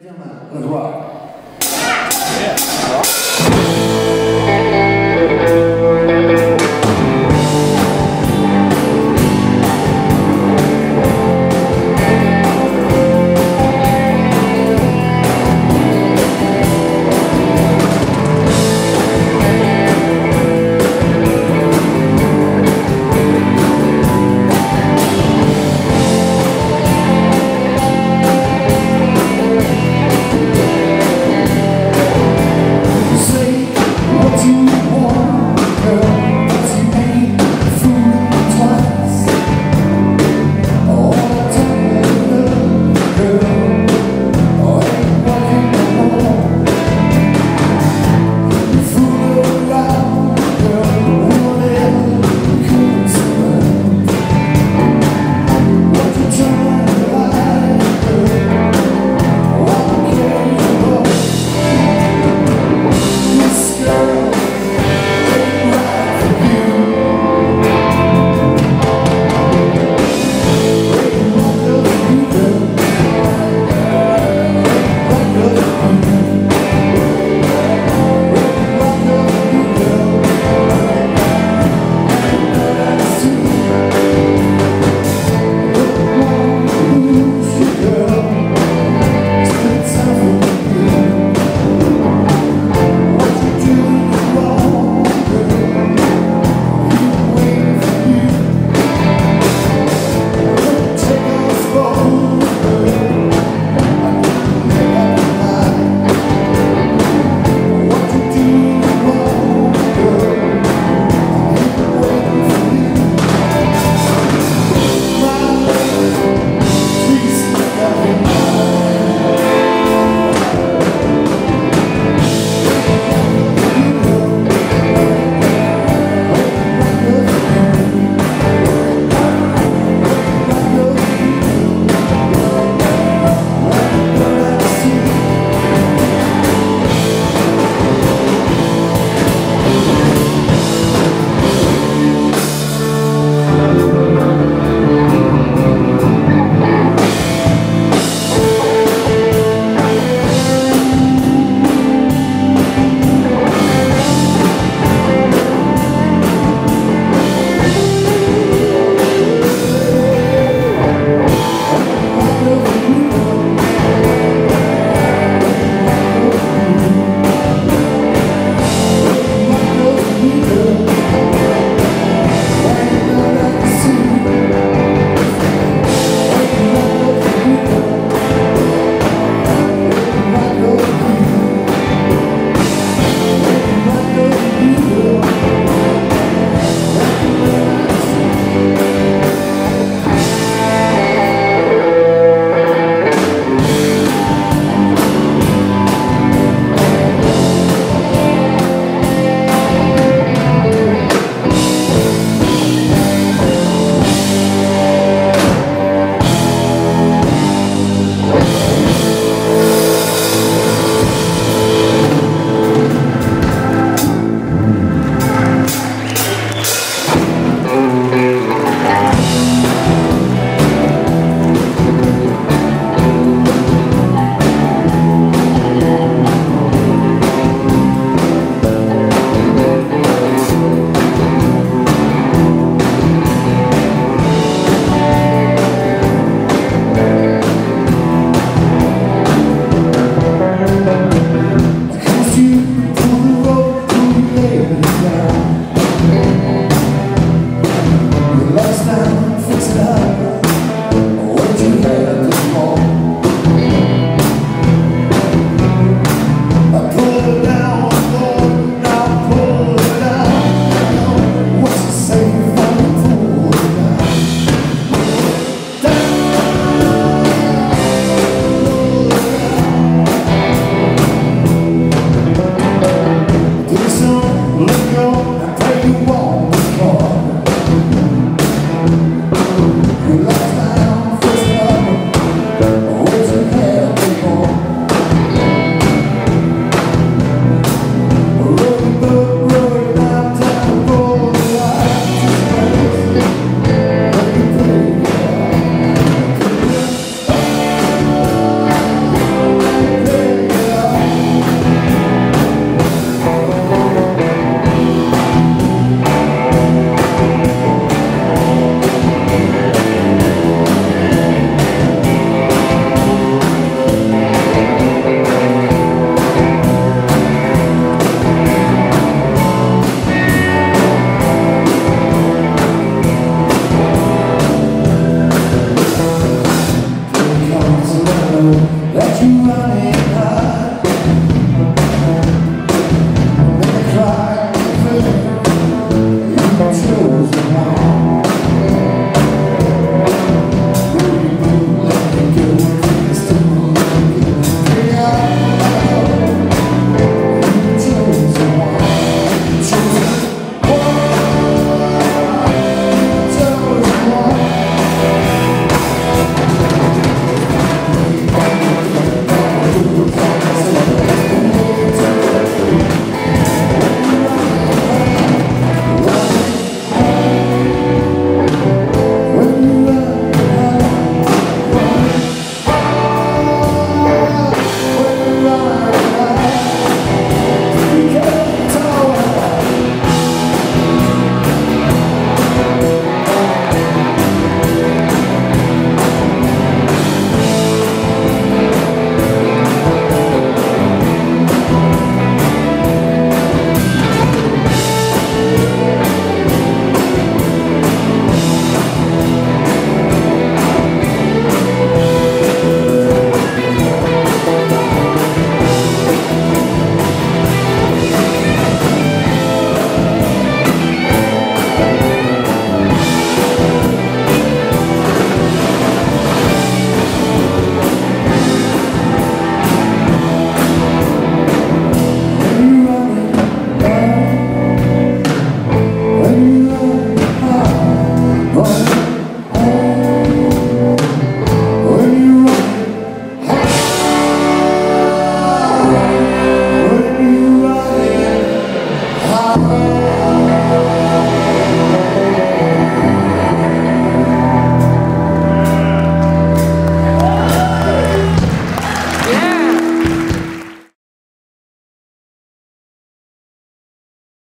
Gentlemen.